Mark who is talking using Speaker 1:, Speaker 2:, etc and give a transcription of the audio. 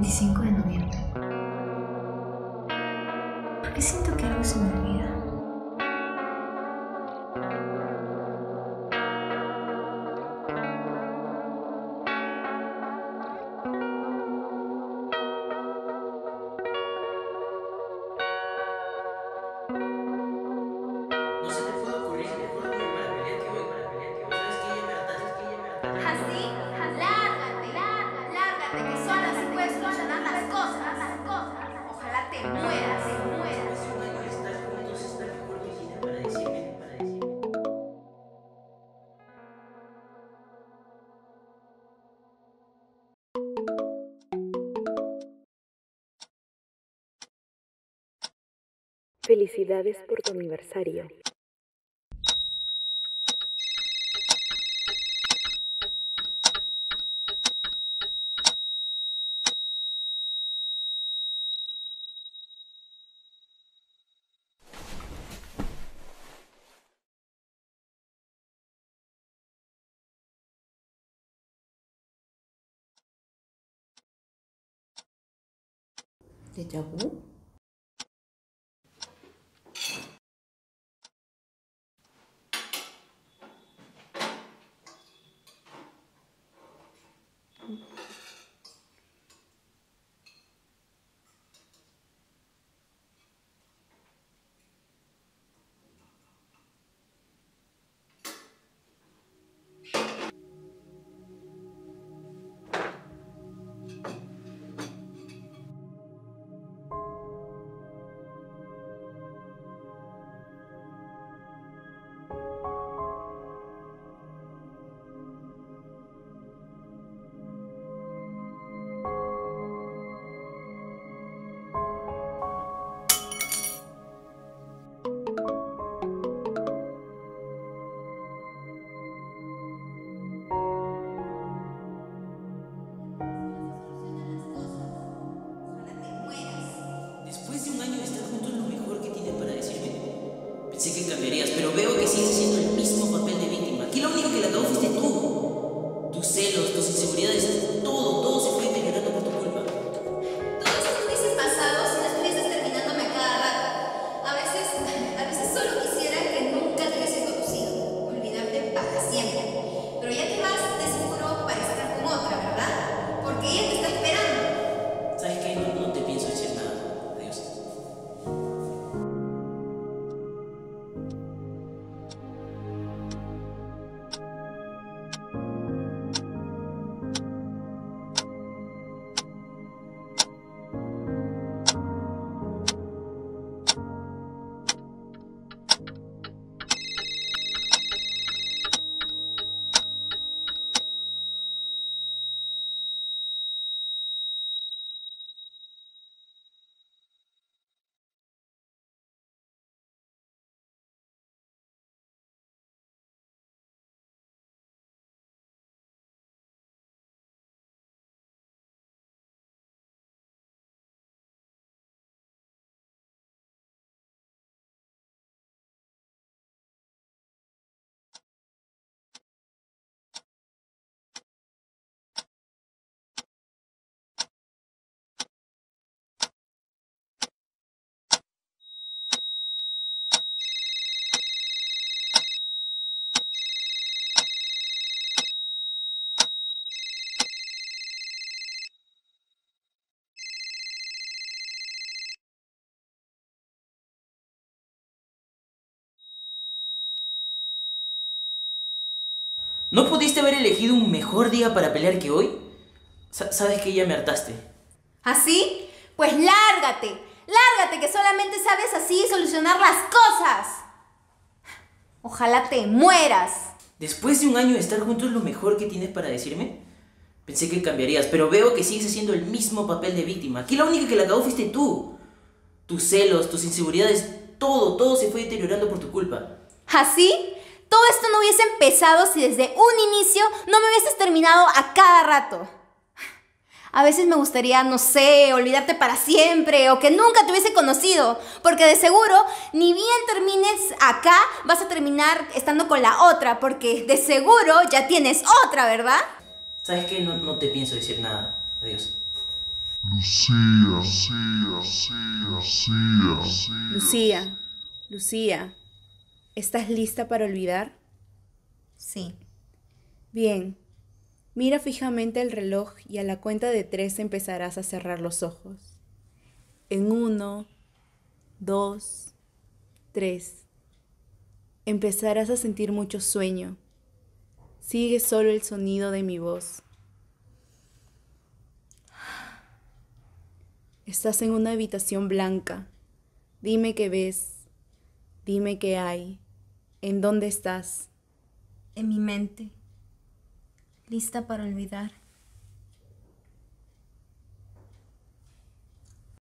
Speaker 1: 25 de noviembre. ¿Por qué siento que algo se me olvida?
Speaker 2: Felicidades por tu aniversario.
Speaker 3: ¿Déjà?
Speaker 4: Que cambiarías, pero veo que sigues haciendo el ¿No pudiste haber elegido un mejor día para pelear que hoy? Sa- ¿Sabes que ya me hartaste?
Speaker 5: ¿Así? Pues lárgate, lárgate, que solamente sabes así solucionar las cosas. Ojalá te mueras.
Speaker 4: Después de un año de estar juntos, ¿lo mejor que tienes para decirme? Pensé que cambiarías, pero veo que sigues haciendo el mismo papel de víctima. Aquí la única que la acabó fuiste tú. Tus celos, tus inseguridades, todo, todo se fue deteriorando por tu culpa.
Speaker 5: ¿Así? Todo esto no hubiese empezado si desde un inicio no me hubieses terminado a cada rato. A veces me gustaría, no sé, olvidarte para siempre o que nunca te hubiese conocido, porque de seguro ni bien termines acá vas a terminar estando con la otra, porque de seguro ya tienes otra, ¿verdad?
Speaker 4: ¿Sabes qué? No, no te pienso decir nada. Adiós.
Speaker 6: Lucía, Lucía, ¿estás lista para olvidar?
Speaker 5: Sí.
Speaker 6: Bien. Mira fijamente el reloj y a la cuenta de tres empezarás a cerrar los ojos. En uno, dos, tres. Empezarás a sentir mucho sueño. Sigue solo el sonido de mi voz. Estás en una habitación blanca. Dime qué ves. Dime qué hay. ¿En dónde estás?
Speaker 5: En mi mente. Lista para olvidar.